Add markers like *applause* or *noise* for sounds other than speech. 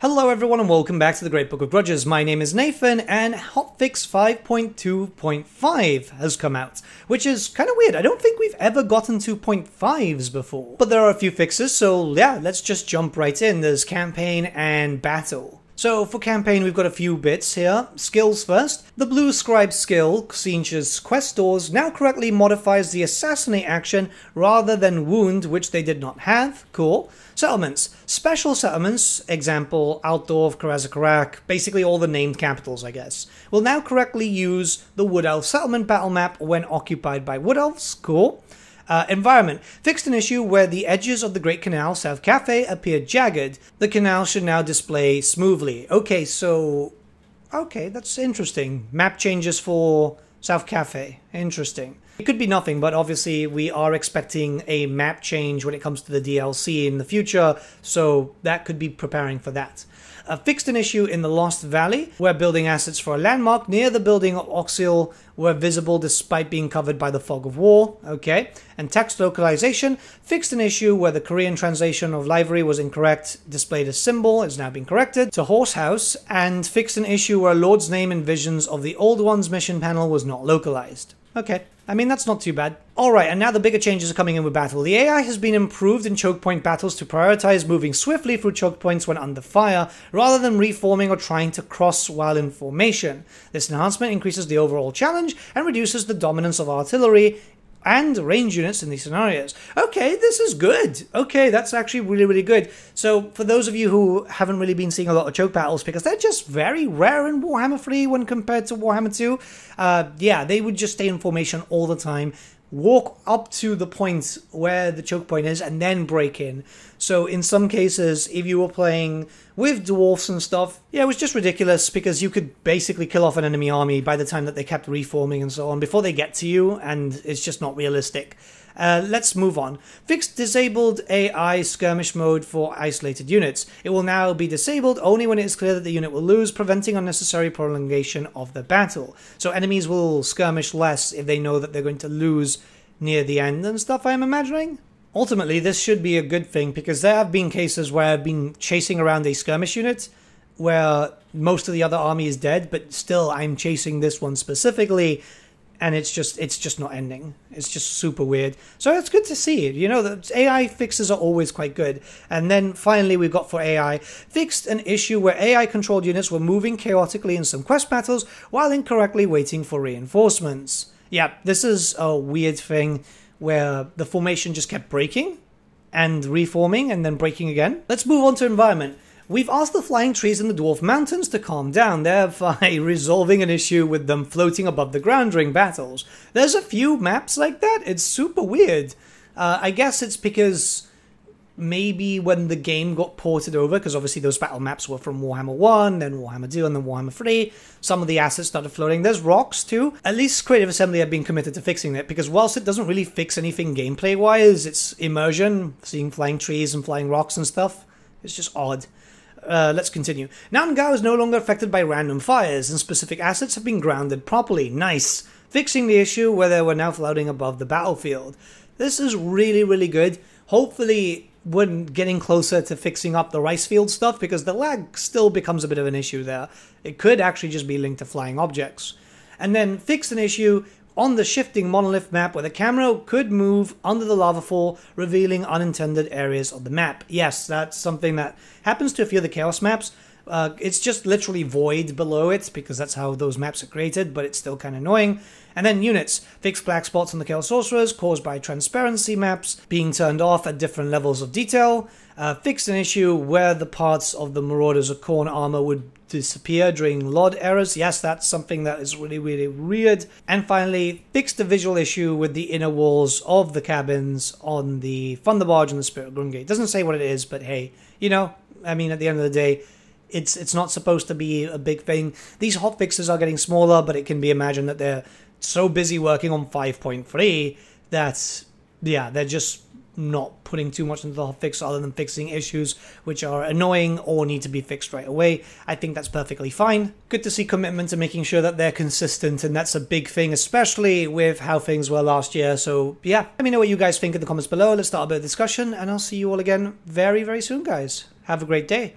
Hello everyone and welcome back to the Great Book of Grudges. My name is Nathan and Hotfix 5.2.5 has come out, which is kind of weird. I don't think we've ever gotten to 0.5s before. But there are a few fixes, so yeah, let's just jump right in. There's campaign and battle. So for campaign, we've got a few bits here. Skills first. The Blue Scribe skill, Tzeentch's Quest Doors, now correctly modifies the Assassinate action rather than Wound, which they did not have. Cool. Settlements. Special settlements, example, Altdorf, Karaz-a-Karak, basically all the named capitals, I guess, will now correctly use the Wood Elf settlement battle map when occupied by Wood Elves. Cool. Uh, environment. Fixed an issue where the edges of the Great Canal South Cathay appear jagged. The canal should now display smoothly. Okay, so. Okay, that's interesting. Map changes for South Cathay. Interesting. It could be nothing, but obviously we are expecting a map change when it comes to the DLC in the future, so that could be preparing for that. Uh, fixed an issue in the Lost Valley, where building assets for a landmark near the building of Oxil were visible despite being covered by the fog of war. Okay. And text localization fixed an issue where the Korean translation of livery was incorrect, displayed a symbol, it's now been corrected to Horse House, and fixed an issue where Lord's name in visions of the Old One's mission panel was not localized. Okay. I mean, that's not too bad. Alright, and now the bigger changes are coming in with battle. The AI has been improved in choke point battles to prioritize moving swiftly through choke points when under fire, rather than reforming or trying to cross while in formation. This enhancement increases the overall challenge and reduces the dominance of artillery and range units in these scenarios. Okay, this is good. Okay, that's actually really, really good. So, for those of you who haven't really been seeing a lot of choke battles, because they're just very rare in Warhammer 3 when compared to Warhammer 2, uh, yeah, they would just stay in formation all the time walk up to the point where the choke point is and then break in. So in some cases, if you were playing with dwarfs and stuff, yeah, it was just ridiculous because you could basically kill off an enemy army by the time that they kept reforming and so on before they get to you, and it's just not realistic. Uh, let's move on. Fixed disabled AI skirmish mode for isolated units. It will now be disabled only when it is clear that the unit will lose, preventing unnecessary prolongation of the battle. So enemies will skirmish less if they know that they're going to lose near the end and stuff, I'm imagining. Ultimately, this should be a good thing because there have been cases where I've been chasing around a skirmish unit where most of the other army is dead, but still I'm chasing this one specifically and it's just it's just not ending. It's just super weird. So it's good to see. You know, the AI fixes are always quite good. And then finally, we've got for AI fixed an issue where AI controlled units were moving chaotically in some quest battles while incorrectly waiting for reinforcements. Yeah, this is a weird thing where the formation just kept breaking and reforming and then breaking again. Let's move on to environment. We've asked the flying trees in the Dwarf Mountains to calm down, thereby *laughs* resolving an issue with them floating above the ground during battles. There's a few maps like that, it's super weird. Uh, I guess it's because maybe when the game got ported over, because obviously those battle maps were from Warhammer 1, then Warhammer 2, and then Warhammer 3, some of the assets started floating. There's rocks too. At least Creative Assembly have been committed to fixing it, because whilst it doesn't really fix anything gameplay wise, it's immersion, seeing flying trees and flying rocks and stuff. It's just odd. Uh, let's continue. Nan-Gau is no longer affected by random fires, and specific assets have been grounded properly. Nice. Fixing the issue where they were now floating above the battlefield. This is really, really good. Hopefully, we're getting closer to fixing up the rice field stuff because the lag still becomes a bit of an issue there. It could actually just be linked to flying objects. And then fix an issue on the shifting monolith map where the camera could move under the lava fall, revealing unintended areas of the map. Yes, that's something that happens to a few of the Chaos maps. Uh, it's just literally void below it because that's how those maps are created, but it's still kind of annoying. And then units. Fix black spots on the Chaos Sorcerers caused by transparency maps being turned off at different levels of detail. Uh, fixed an issue where the parts of the Marauders of Khorne armor would disappear during LOD errors. Yes, that's something that is really, really weird. And finally, fix the visual issue with the inner walls of the cabins on the Thunder Barge and the Spirit Gate. Doesn't say what it is, but hey, you know, I mean, at the end of the day, it's it's not supposed to be a big thing. These hot fixes are getting smaller, but it can be imagined that they're so busy working on 5.3 that yeah, they're just not putting too much into the fix other than fixing issues which are annoying or need to be fixed right away. I think that's perfectly fine. Good to see commitment to making sure that they're consistent, and that's a big thing, especially with how things were last year. So, yeah, let me know what you guys think in the comments below. Let's start a bit of discussion, and I'll see you all again very, very soon, guys. Have a great day.